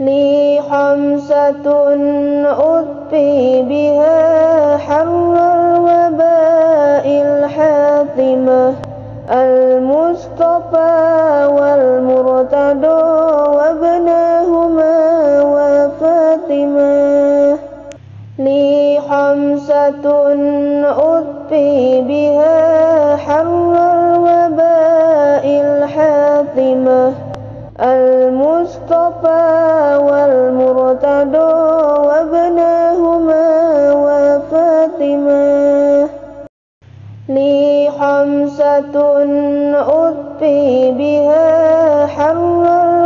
لي حمسة أطفي بها حر الوباء الحاطمة المصطفى والمرتضى وابناهما وفاطمة. لي حمسة أطفي بها حر الوباء الحاطمة المصطفى والمرتضى وابناهما وفاطمة. لي حمسة أطفي بها حر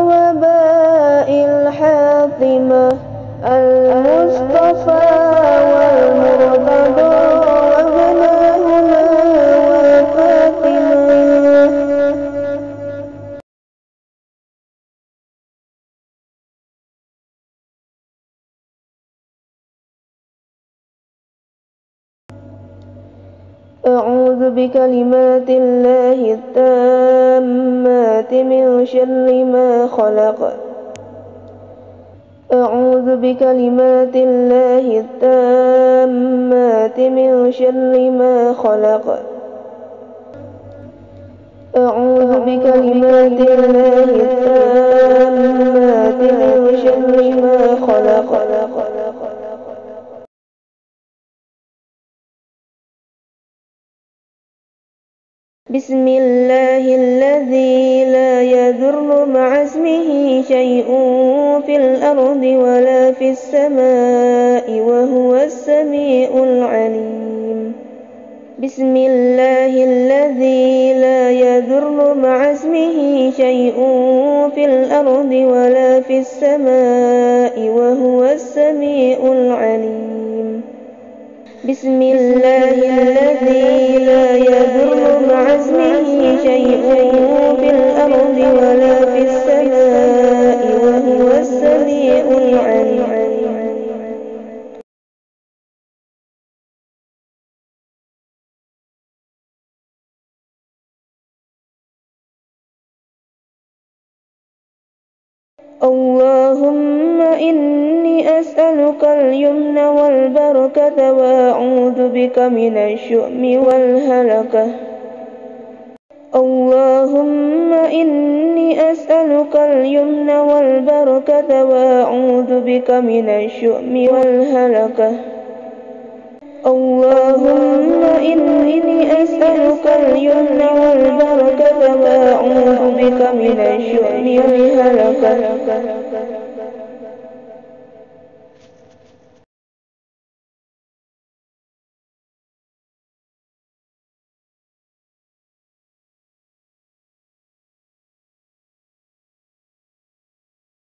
أعوذ بكلمات الله التامات من شر ما خلق. أعوذ بكلمات الله التامات من شر ما خلق. أعوذ بكلمات الله التامات من شر بسم الله الذي لا يضر مع اسمه شيء في الأرض ولا في السماء وهو السميع العليم. بسم الله الذي لا يضر مع اسمه شيء في الأرض ولا في السماء وهو السميع العليم. بسم الله الذي لا يضر اللهم إني أسألك اليمن والبركة وأعوذ بك من الشؤم والهلكة اللهم إني أسألك اليمن والبركة وأعوذ بك من الشؤم والهلكة اللهم إني أسألك اليمن والبركة وأعوذ بك من الشؤم والهلكة.